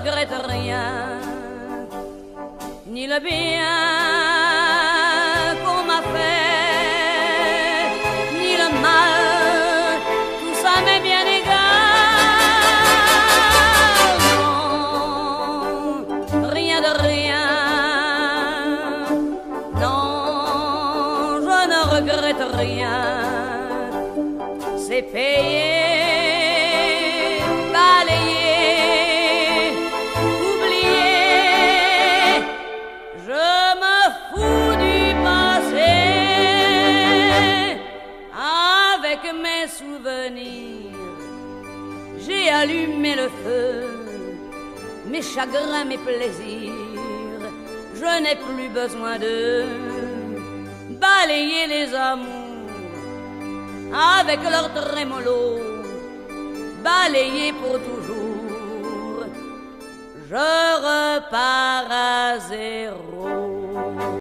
regrette rien, ni le bien qu'on m'a fait, ni le mal, tout ça m'est bien égal. Non, rien de rien. Non, je ne regrette rien. C'est payé, souvenirs. J'ai allumé le feu, mes chagrins, mes plaisirs. Je n'ai plus besoin de balayer les amours avec leur trémolo, balayer pour toujours. Je repars à zéro.